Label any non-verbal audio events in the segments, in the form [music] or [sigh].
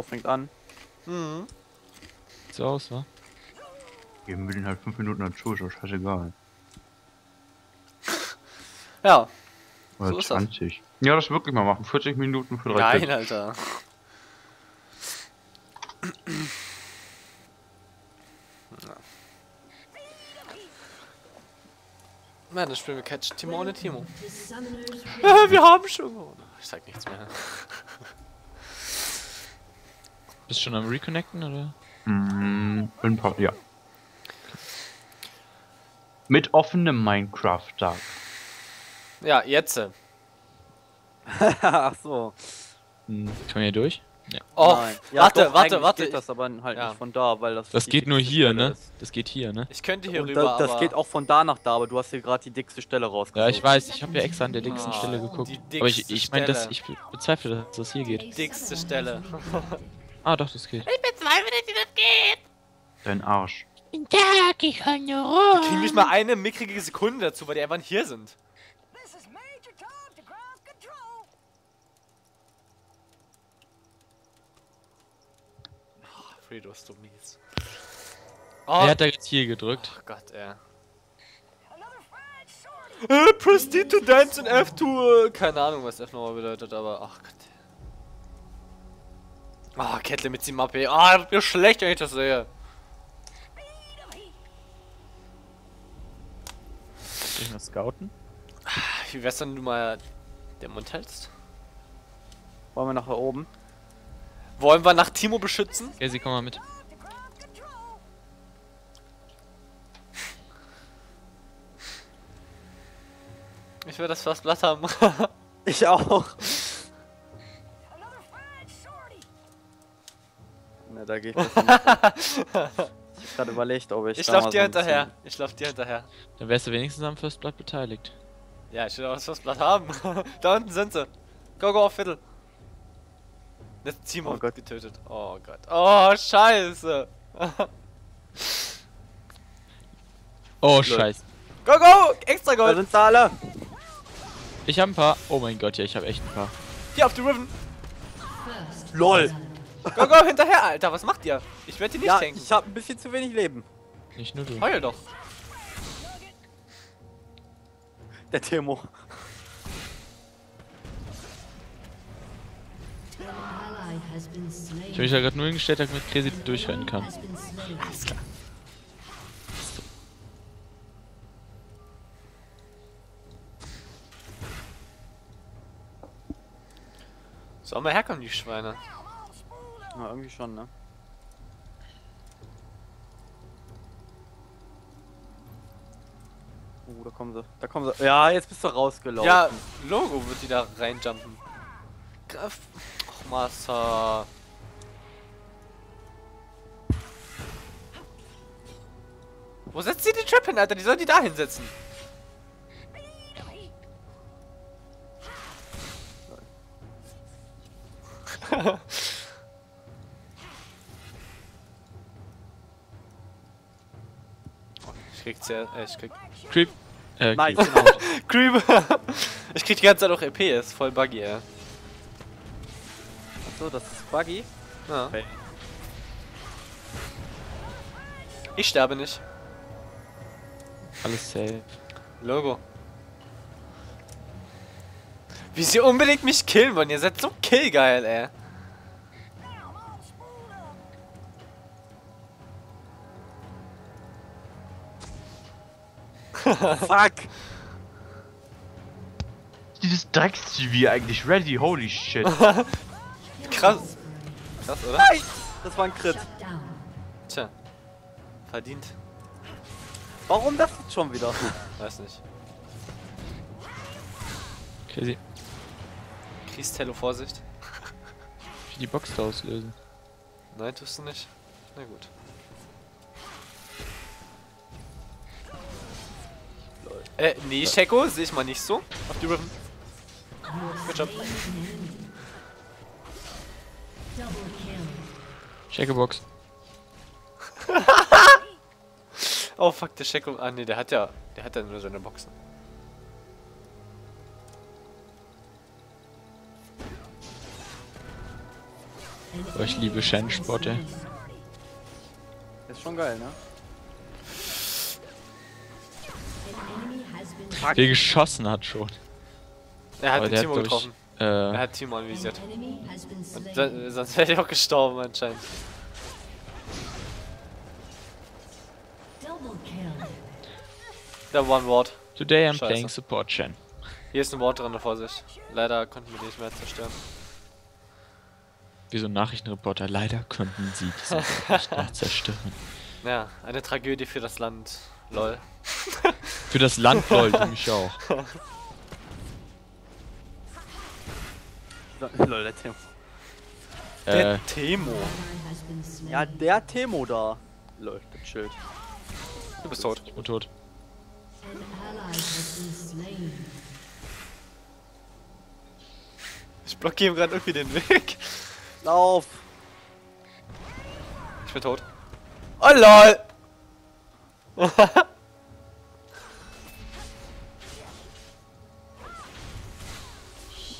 Fängt an. Mhm. Sieht so aus, wa? Geben wir den halt 5 Minuten an Schuhe, ist doch scheißegal. [laughs] Ja. Oder So ist das. 20. Ja, das wirklich mal machen. 40 Minuten für drei Nein, Clips. Alter. Ja. Mann, dann spielen wir Catch Timo ohne Timo. Äh, [laughs] wir haben schon gewonnen. Ich sag nichts mehr. Bist du schon am Reconnecten oder? Mm, ein paar, ja. Mit offenem Minecraft-Tag. Ja, jetzt. [laughs] Ach so. Hm, Kann man hier durch? Oh, Nein. Ja, warte, doch, warte, warte. Geht das aber halt Ja. nicht von da, weil das. Das die geht nur hier, Stelle ne? ist. Das geht hier, ne? Ich könnte hier Und rüber, da, das aber... geht auch von da nach da, aber du hast hier gerade die dickste Stelle rausgesucht. Ja, ich weiß, ich habe ja extra an der dicksten Ah, Stelle geguckt. die Aber ich, ich meine, ich bezweifle, dass das hier geht. Dickste Stelle. [laughs] Ah, doch, das geht. Dein Arsch. Die kriegen nicht mal eine mickrige Sekunde dazu, weil die einfach nicht hier sind. Control. Fredo ist so mies. Er Oh, hat da jetzt hier gedrückt. oh Gott, ey. Shorty. Äh, proceed to dance in F2. Keine Ahnung, was F nochmal bedeutet, aber ach Gott. Ah, Kettle mit dem AP. Ah, wie schlecht, wenn ich das sehe. Ich mal scouten? Wie wär's, wenn du mal den Mund hältst? Wollen wir nach oben? Wollen wir nach Timo beschützen? Casey, komm mal mit. Ich will das First Blatt haben. [laughs] Ich auch. Ne, da geht [laughs] das nicht. Ich hab gerade überlegt, ob ich. Ich da lauf dir hinterher. Ich lauf dir hinterher. Dann wärst du wenigstens am First Blood beteiligt. Ja, ich will auch das First Blatt haben. [laughs] da unten sind sie. Go, go auf Viertel. Jetzt Timo Oh Gott. getötet. Oh Gott. Oh, scheiße. [laughs] Oh, scheiße. Go, go! Extra Da Gold! sind sie alle. Ich hab ein paar. Oh mein Gott, ja, ich hab echt ein paar. Hier auf die Riven! LOL. Go, go, hinterher, Alter! Was macht ihr? Ich werde die nicht Ja, tanken. ich hab ein bisschen zu wenig Leben. Nicht nur du. Heul doch. Der slain. Ich hab mich da gerade nur hingestellt, damit Crazy durchrennen kann. Alles klar. Sollen wir herkommen, die Schweine? Ja, irgendwie schon, ne? Oh, da kommen sie. Da kommen sie. Ja, jetzt bist du rausgelaufen. Ja, Logo wird die da reinjumpen. Greif. Och, Master. Wo setzt sie die Trap hin, Alter? Die soll die da hinsetzen. Ich krieg's ja, äh, ich krieg. Creep. Äh, Nice, Creep. genau. [laughs] Creep! [laughs] ich krieg die ganze Zeit auch EP, ist voll buggy, ey. Achso, das ist Buggy. Ja. Okay. Ich sterbe nicht. Alles safe. Logo. Wie sie unbedingt mich killen wollen. Ihr seid so killgeil, ey. [laughs] Fuck! Dieses Drecks-TV eigentlich ready? Holy shit. [laughs] Krass. Krass, oder? Nein! Das war ein Crit. Tja. Verdient. Warum das jetzt schon wieder? Weiß nicht. Crazy. Kriegstello, Vorsicht. Wie die Box da auslösen. Nein, tust du nicht. Na gut. Äh, nee, Checo, sehe ich mal nicht so. Auf die Riven. Good job. Kill. Shacklebox. [laughs] Oh fuck, der Checo. Ah nee, der hat ja. Der hat ja nur seine Boxen. Oh, ich liebe Shen-Sport, ey. Ist schon geil, ne? Wer geschossen hat schon. Er hat Aber den der Timo hat, getroffen. ich, Er äh, hat Timo anvisiert. Da, sonst wäre ich auch gestorben anscheinend. Der One Ward. Today I'm Scheiße. playing Support Shen. Hier ist ein Ward drin, Vorsicht. Leider konnten wir die nicht mehr zerstören. Wie so ein Nachrichtenreporter. Leider konnten sie diesen [laughs] nicht mehr zerstören. Ja, eine Tragödie für das Land. Lol. [laughs] Für das Land lol, du mich auch. [laughs] Lol, der Timo. Äh, Der been slain. Ja, der Timo da. Lol, der chillt. Du bist tot. ich bin tot. Ich blockiere ihm gerade irgendwie den Weg. Lauf! Ich bin tot. Oh lol! [laughs]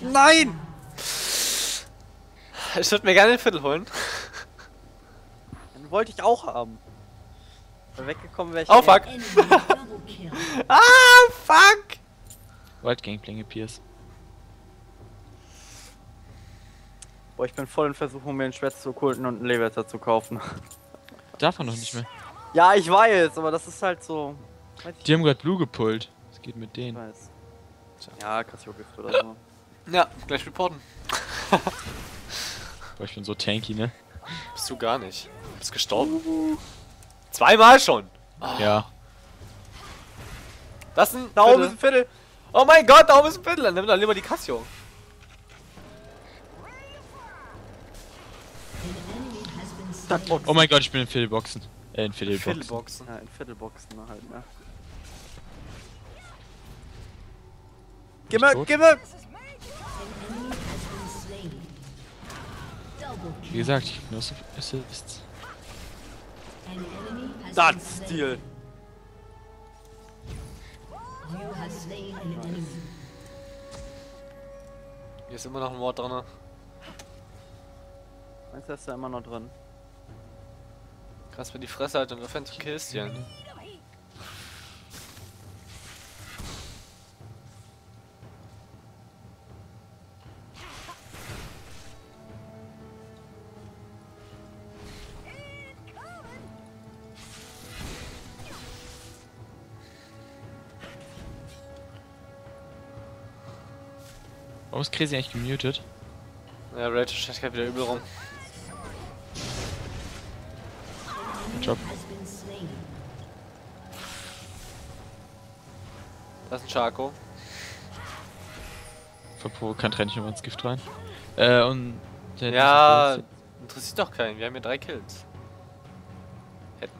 Nein! Ich würde mir gerne ein Viertel holen. Den wollte ich auch haben. Wenn weggekommen wäre ich. Oh fuck! [laughs] Ah, fuck! Wild Gangplank Pierce. Boah, ich bin voll in Versuchung, mir ein Schwert zu kulten und einen Levetter zu kaufen. Darf er noch nicht mehr. Ja, ich weiß, aber das ist halt so. Weiß ich Die haben gerade Blue gepullt. Was geht mit denen? weiß. Ja, Cassio-Gift oder so. Ja, gleich reporten. [laughs] Boah, ich bin so tanky, ne? Bist du gar nicht. Du bist gestorben. Zweimal schon. Ja. Das ist ein Da oben ist ein Viertel! Oh mein Gott, da oben ist ein Viertel. Dann nimm doch lieber die Cassio. Oh mein Gott, ich bin in Viertelboxen. Äh, in Viertelboxen. Viertelboxen. Ja, in Viertelboxen halt, ne? Has been slain. Double Wie gesagt, ich bin nur so Assists. Das. Stil! Hier ist immer noch ein Wort drin. Meinst du, ist da immer noch drin? Krass, wenn die Fresse halt und Offensive hier. Warum ist Crazy eigentlich gemutet? Ja, Rachel steht gerade wieder übel rum. Job. Has been slain. Da ist ein Charco. Verprovokant renne ich nochmal ins Gift rein. Äh, und... der- Ja, interessiert doch keinen. Wir haben hier drei Kills. Hätten.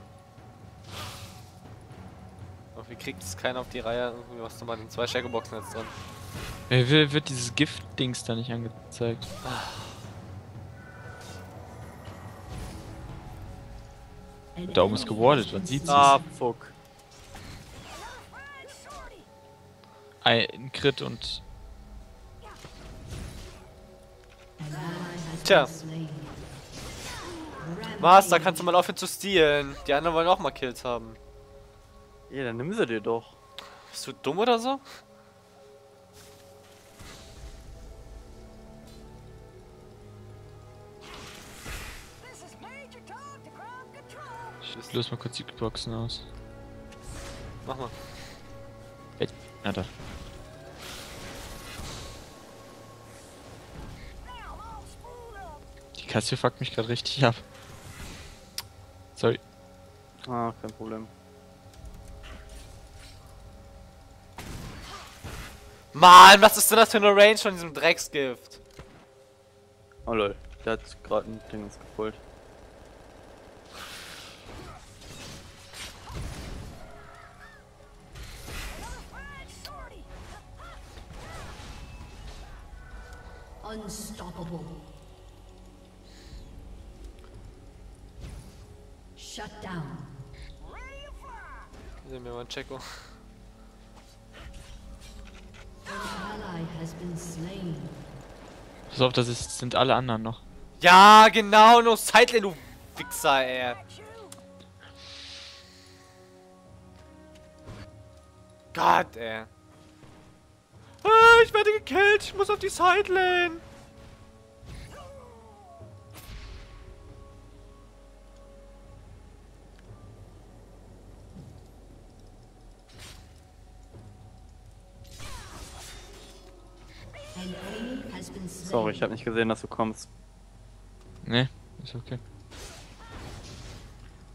Irgendwie kriegt es keiner auf die Reihe. Irgendwie was zu machen. Zwei Shackleboxen jetzt drin. Äh, wird, dieses Gift-Dings da nicht angezeigt? An Da oben ist gewardet, has man sieht's. Ah, fuck. Ein Crit und... Tja. Master, Rampage. kannst du mal aufhören zu stehlen? Die anderen wollen auch mal Kills haben. Ja, dann nimm sie dir doch. Bist du dumm oder so? Löse mal kurz die Boxen aus. Mach mal. Ja, da. Die Cassio fuckt mich gerade richtig ab. Sorry. Ah, kein Problem. Mann, was ist denn das für eine Range von diesem Drecksgift? Oh lol, der hat gerade ein Ding gepult. Unstoppable. Shut down. Sehen wir mal einen Checo. Pass auf, das ist, sind alle anderen noch. Ja, genau, no Sideline, du Wichser, ey. Gott, ey. Ah, ich werde gekillt, ich muss auf die slain. Sorry, ich habe nicht gesehen, dass du kommst. Ne, ist okay.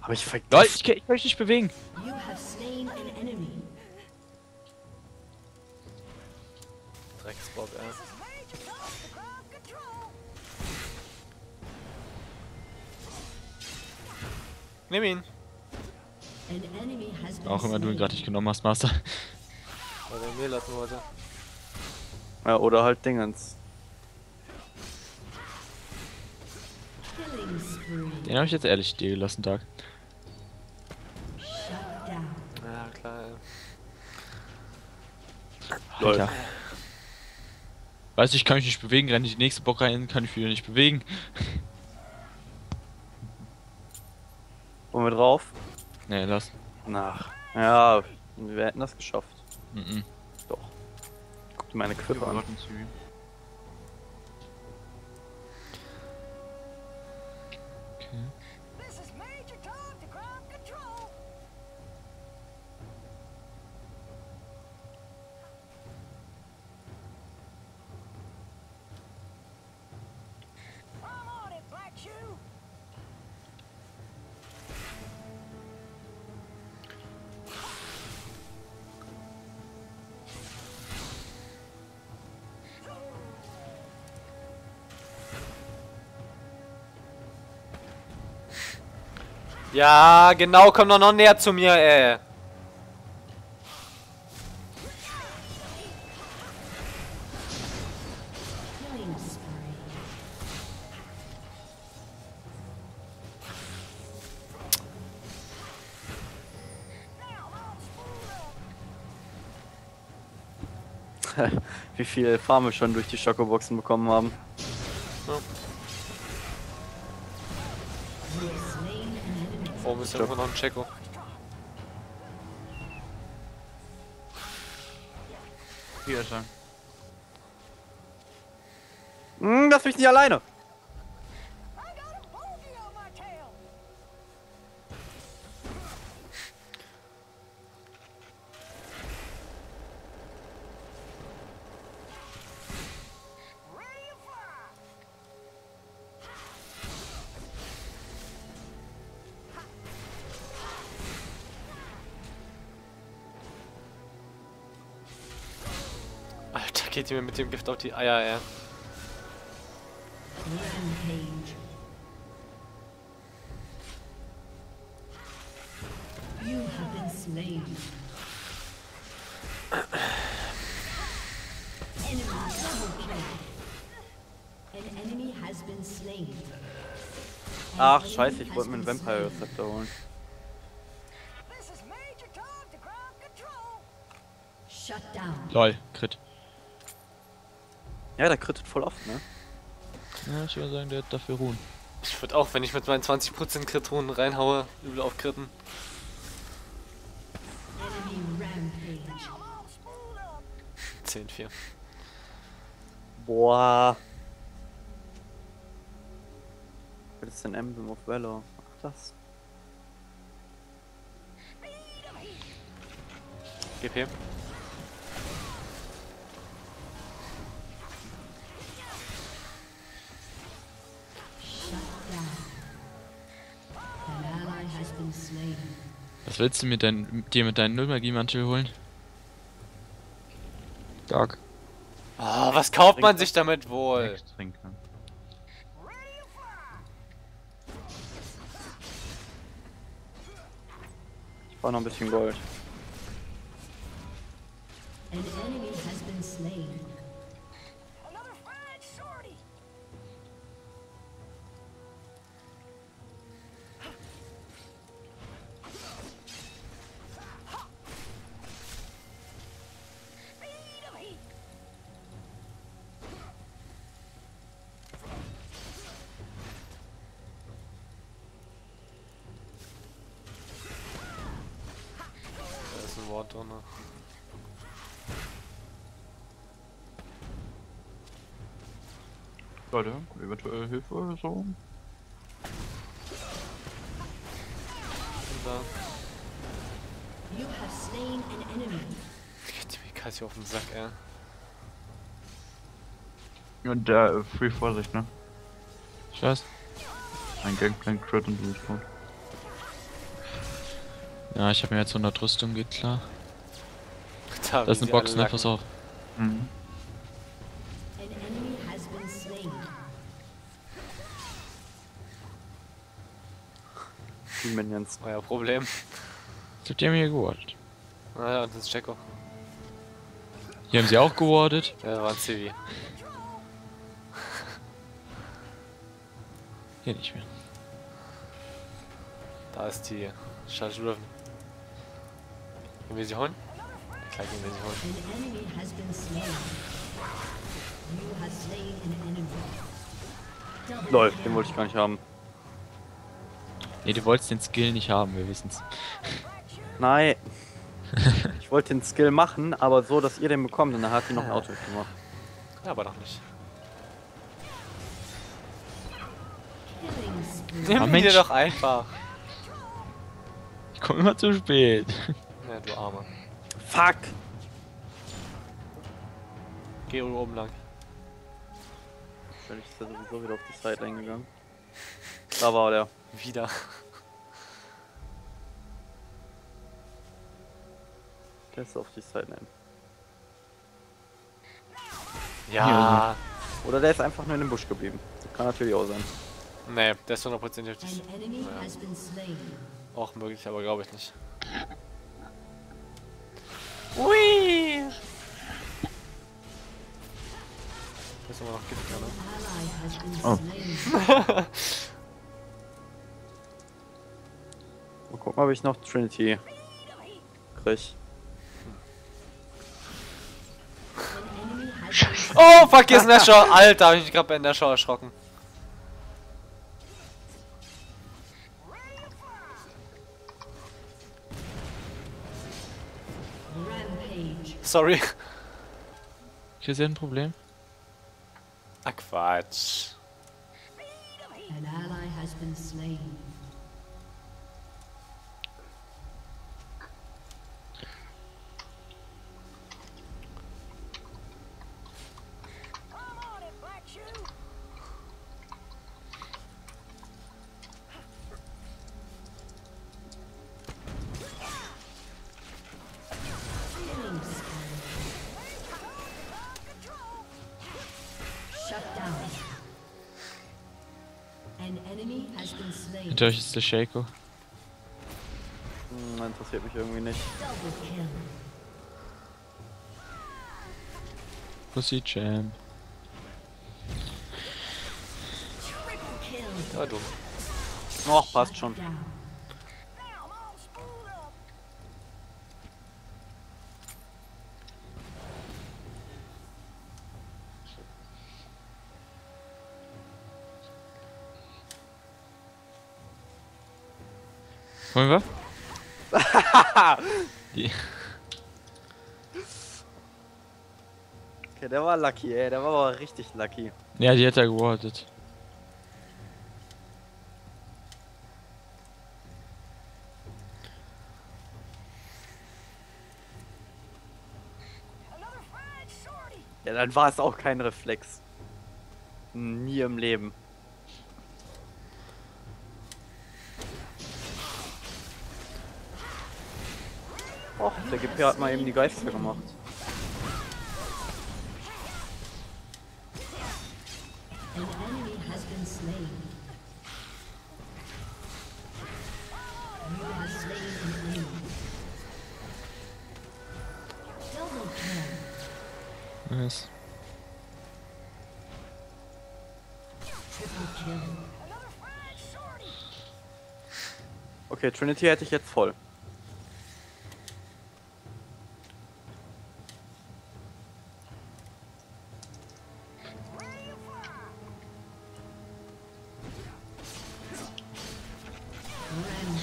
Aber ich vergesse. Leute, ich, ich möchte nicht bewegen. You have slain an enemy. Drecksbock, ey. Nimm ihn. Auch immer du ihn gerade nicht genommen hast, Master. Weil er mir lassen wollte. Ja, oder halt Dingens. Den habe ich jetzt ehrlich dir gelassen, Tag. Shut down. Ja, klar, ey. Alter. Weißt du, ich kann mich nicht bewegen, renne in die nächste Bock rein, kann ich wieder nicht bewegen. Wollen wir drauf? Ne, lass. Nach. Ja, wir hätten das geschafft. Mhm. Doch. Guck dir meine Quip an. Ja, genau, komm doch noch näher zu mir, ey. [laughs] Wie viel Farm wir schon durch die Schokoboxen bekommen haben. Ist irgendwo noch ein Checo. Hier ist er. Hm, lass mich nicht alleine. Geht die mir mit dem Gift auf die Eier, ey. Rampage. You have been slain. enemy double kill. An enemy has been slain. An Ach, scheiße, ich wollte mir einen been Vampire slain. Receptor holen. This is Ja, der krittet voll oft, ne? Ja, ich würde sagen, der hat dafür ruhen. Ich würde auch, wenn ich mit meinen 20% Krit-Runen reinhaue, übel auf Kritten. Enemy rampage. I'm all spooled up. 10-4. Boah. Was ist denn Emblem of Valor? Ach, das. GP. Was willst du mit dein, dir mit deinem Nullmagie-Mantel holen? Dark. Oh, was kauft man sich damit wohl? Ich brauche noch ein bisschen Gold. An enemy has been slain. Drin. Leute, eventuell Hilfe oder so. Und da You have slain an enemy. geht mir Kassi auf den Sack, ey. Und der äh, Free Vorsicht, ne? Ich weiß. Ein Gangplank Crit und Respawn. Ja, ich habe mir jetzt 100 Rüstung, geht klar. Da, Da ist eine Box, ne? Pass auf. Mhm. Die Minions. Euer Problem. Jetzt habt ihr mir gewartet. Naja, und das ist Jacko. Hier haben sie auch gewartet. Der war ein Civi. Hier nicht mehr. Da ist die Riven. Gehen wir sie holen? Klar gehen wir sie holen. An enemy has been slain. You have slain an enemy. Double Lol, den wollte ich gar nicht haben. Nee, du wolltest den Skill nicht haben, wir wissen's. Nein. [laughs] ich wollte den Skill machen, aber so, dass ihr den bekommt. Und dann hat sie noch ein Auto gemacht. Ja, aber noch nicht. Nimm dir doch einfach. Ich komme immer zu spät. Ja, du Armer. Fuck! Geh oben lang. Bin ich ist ja sowieso wieder auf die Sideline gegangen. Da war der. Wieder. Der ist auf die Sideline. Ja. Oder der ist einfach nur in dem Busch geblieben. Das kann natürlich auch sein. Nee, der ist hundertprozentig auf Ja. been slain. Auch möglich, aber glaube ich nicht. Ui! Das ist immer noch Gift, ne? Been Oh. [laughs] Mal gucken, ob ich noch Trinity krieg. Oh, fuck, hier ist ein Nashor! Alter, hab ich mich gerade bei Nashor erschrocken. Sorry. Hier ist ja ein Problem. Ah, Quatsch. An ally has been slain. Hinter euch ist der Shaco. Hm, interessiert mich irgendwie nicht. Pussy Jam. War dumm. Och, passt schon. Wollen wir? [laughs] Okay, der war lucky, ey. Der war aber richtig lucky. Ja, die hat er gewartet. Ja, dann war es auch kein Reflex. Nie im Leben. Och, der GP hat mal eben die Geister gemacht. Nice. Okay, Trinity hätte ich jetzt voll.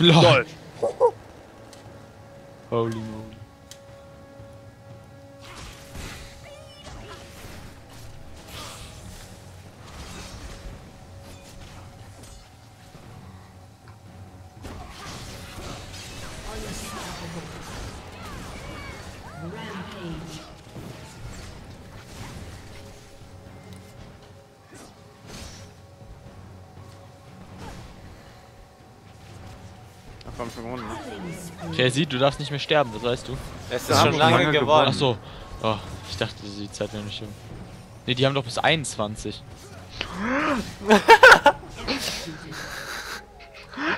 LOL. Holy moly. Ne? Chelsea, du darfst nicht mehr sterben, das weißt du. Es ist haben schon lange lange gewonnen. Ach so. Oh, ich dachte, die Zeit wäre nicht um. Ne, die haben doch bis 21.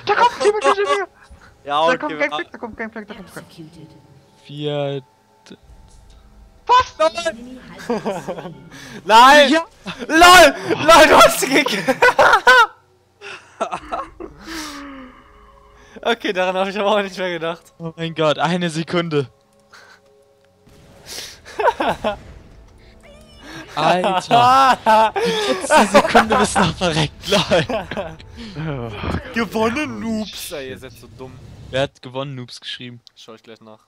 Da kommt jemand hinter mir! Ja, Da okay. kommt wir- kein Fleck, da kommt kein Fleck, da kommt kein Executed. 4. Enemy has been slain. Nein! LOL! LOL, du hast sie gekillt! [laughs] okay, daran habe ich aber auch nicht mehr gedacht. Oh mein Gott, eine Sekunde. Alter, die letzte Sekunde bist du noch verreckt, lol. Gewonnen, Noobs! Ey, ihr seid so dumm. Wer hat gewonnen, Noobs geschrieben? Schau ich gleich nach.